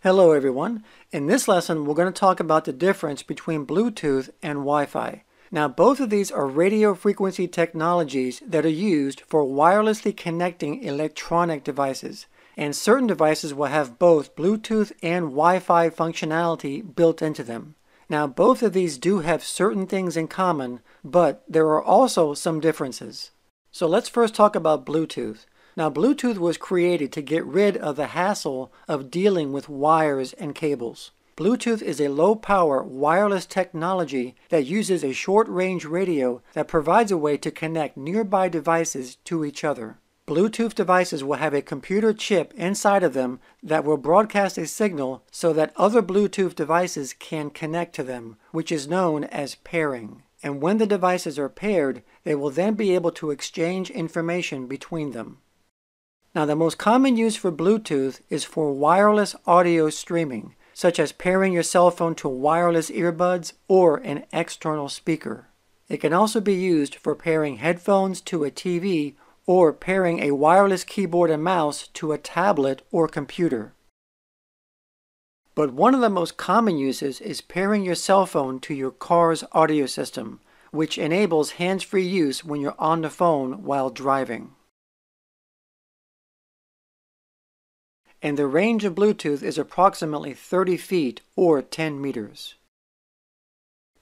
Hello everyone. In this lesson we're going to talk about the difference between Bluetooth and Wi-Fi. Now both of these are radio frequency technologies that are used for wirelessly connecting electronic devices. And certain devices will have both Bluetooth and Wi-Fi functionality built into them. Now both of these do have certain things in common, but there are also some differences. So let's first talk about Bluetooth. Now, Bluetooth was created to get rid of the hassle of dealing with wires and cables. Bluetooth is a low power wireless technology that uses a short range radio that provides a way to connect nearby devices to each other. Bluetooth devices will have a computer chip inside of them that will broadcast a signal so that other Bluetooth devices can connect to them, which is known as pairing. And when the devices are paired, they will then be able to exchange information between them. Now, the most common use for Bluetooth is for wireless audio streaming, such as pairing your cell phone to wireless earbuds or an external speaker. It can also be used for pairing headphones to a TV or pairing a wireless keyboard and mouse to a tablet or computer. But one of the most common uses is pairing your cell phone to your car's audio system, which enables hands-free use when you're on the phone while driving. And the range of Bluetooth is approximately 30 feet or 10 meters.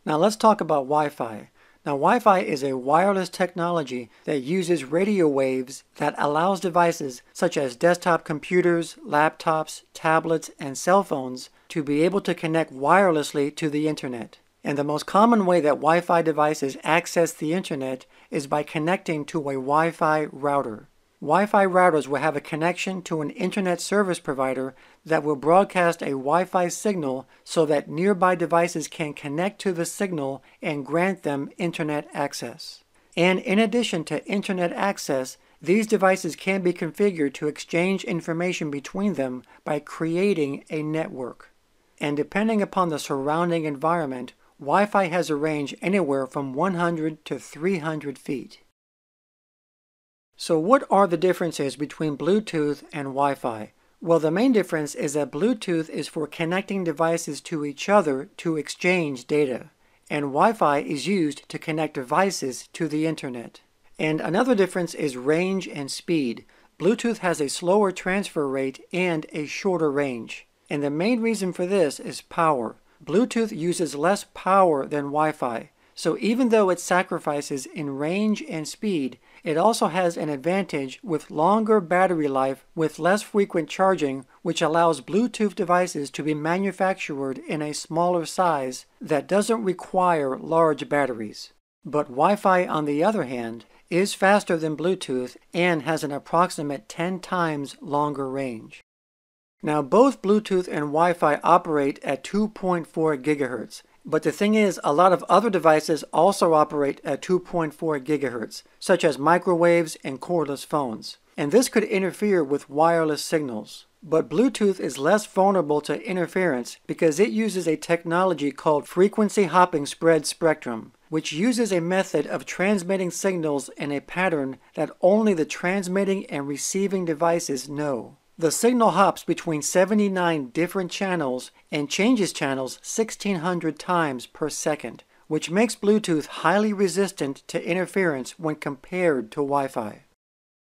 Now let's talk about Wi-Fi. Now Wi-Fi is a wireless technology that uses radio waves that allows devices such as desktop computers, laptops, tablets, and cell phones to be able to connect wirelessly to the internet. And the most common way that Wi-Fi devices access the internet is by connecting to a Wi-Fi router. Wi-Fi routers will have a connection to an internet service provider that will broadcast a Wi-Fi signal so that nearby devices can connect to the signal and grant them internet access. And in addition to internet access, these devices can be configured to exchange information between them by creating a network. And depending upon the surrounding environment, Wi-Fi has a range anywhere from 100 to 300 feet. So what are the differences between Bluetooth and Wi-Fi? Well, the main difference is that Bluetooth is for connecting devices to each other to exchange data, and Wi-Fi is used to connect devices to the internet. And another difference is range and speed. Bluetooth has a slower transfer rate and a shorter range. And the main reason for this is power. Bluetooth uses less power than Wi-Fi. So even though it sacrifices in range and speed, it also has an advantage with longer battery life with less frequent charging, which allows Bluetooth devices to be manufactured in a smaller size that doesn't require large batteries. But Wi-Fi, on the other hand, is faster than Bluetooth and has an approximate 10 times longer range. Now both Bluetooth and Wi-Fi operate at 2.4 gigahertz, but the thing is, a lot of other devices also operate at 2.4 gigahertz, such as microwaves and cordless phones. And this could interfere with wireless signals. But Bluetooth is less vulnerable to interference because it uses a technology called frequency hopping spread spectrum, which uses a method of transmitting signals in a pattern that only the transmitting and receiving devices know. The signal hops between 79 different channels and changes channels 1600 times per second, which makes Bluetooth highly resistant to interference when compared to Wi-Fi.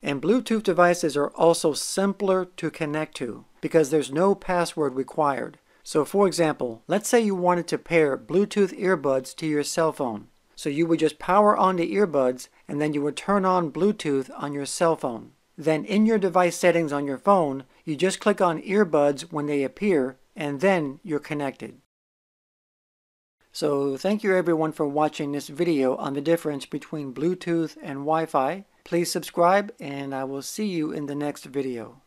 And Bluetooth devices are also simpler to connect to because there's no password required. So for example, let's say you wanted to pair Bluetooth earbuds to your cell phone. So you would just power on the earbuds and then you would turn on Bluetooth on your cell phone. Then in your device settings on your phone, you just click on earbuds when they appear and then you're connected. So thank you everyone for watching this video on the difference between Bluetooth and Wi-Fi. Please subscribe and I will see you in the next video.